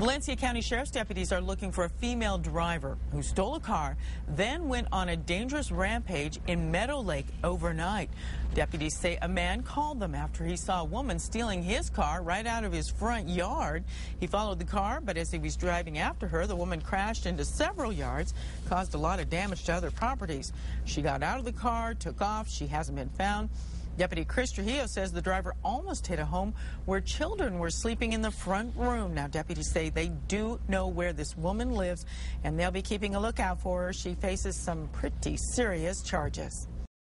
Valencia County Sheriff's deputies are looking for a female driver who stole a car, then went on a dangerous rampage in Meadow Lake overnight. Deputies say a man called them after he saw a woman stealing his car right out of his front yard. He followed the car, but as he was driving after her, the woman crashed into several yards, caused a lot of damage to other properties. She got out of the car, took off. She hasn't been found. Deputy Chris Trujillo says the driver almost hit a home where children were sleeping in the front room. Now, deputies say they do know where this woman lives, and they'll be keeping a lookout for her. She faces some pretty serious charges.